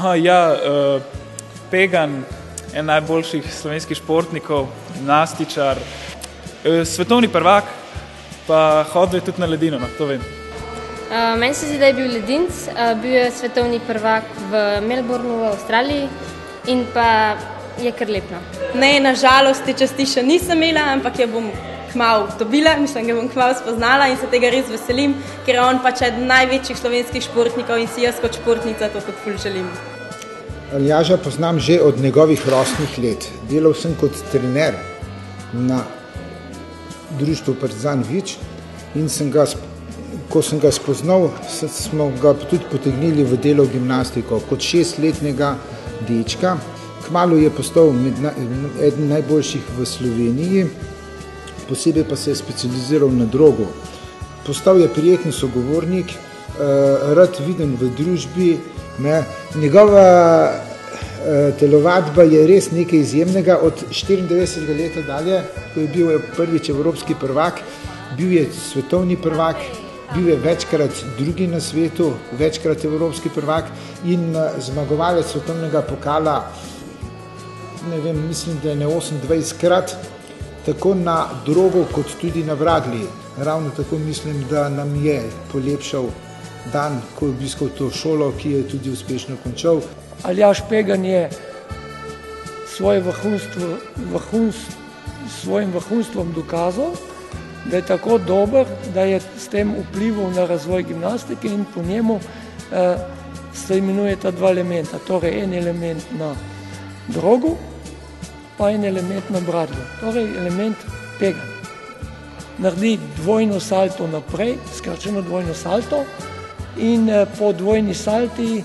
Aha, ja, uh, Pegan, en najboljših slovenskih športnikov, gimnastičar, uh, svetovni prvak, pa hodil je tudi na ledino, no, to vem. Uh, meni se zdi, da je bil ledinc, uh, bil je svetovni prvak v Melbournu v Avstraliji in pa je kar lepno. Ne, nažalost, te časti še nisem imela, ampak jo bom kmalo dobila, mislim, da bom kmalo spoznala in se tega res veselim, ker je on pač eden največjih slovenskih športnikov in si jaz kot športnica to kot ful želim. Aljaža poznam že od njegovih rosnih let. Delal sem kot trener na društvu Partizan Vič in sem ga, ko sem ga spoznal, smo ga tudi potegnili v delo gimnastiko kot šestletnega dečka. Kmalo je postal eden najboljših v Sloveniji, posebej pa se je specializiral na drogo. Postal je prijeten sogovornik, eh, rad viden v družbi. Ne. Njegova eh, telovadba je res nekaj izjemnega. Od 94. leta dalje, ko je bil prvič evropski prvak, bil je svetovni prvak, bil je večkrat drugi na svetu, večkrat evropski prvak in eh, zmagovalec svetovnega pokala. Ne vem, mislim, da je ne 28 krat, tako na drogo, kot tudi na vragli. Ravno tako mislim, da nam je polepšal dan, ko je obiskal to šolo, ki je tudi uspešno končal. Aljaš Pegan je svoje vrhunst, svojim vrhunstvom dokazal, da je tako dober, da je s tem vplival na razvoj gimnastike in po njemu eh, se imenuje ta dva elementa. Torej en element na drogu, pa en element na bradlu, torej element pega. Naredi dvojno salto naprej, skračeno dvojno salto in eh, po dvojni salti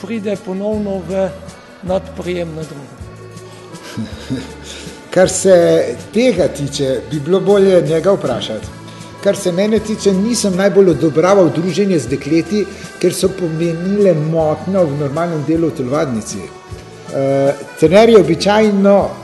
pride ponovno v nadprijem na drugo. Kar se tega tiče, bi bilo bolje njega vprašati. Kar se mene tiče, nisem najbolj odobraval druženje z dekleti, ker so pomenile motnjo v normalnem delu v telovadnici. Uh, trenerji običajno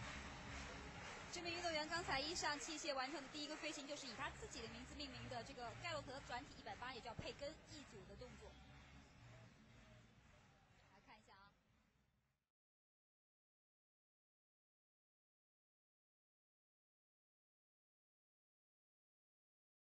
这名运动员刚才衣上器械完成的第一个飞行就是以他自己的名字命名的这个盖洛德转体一百八也叫佩根一组的动作。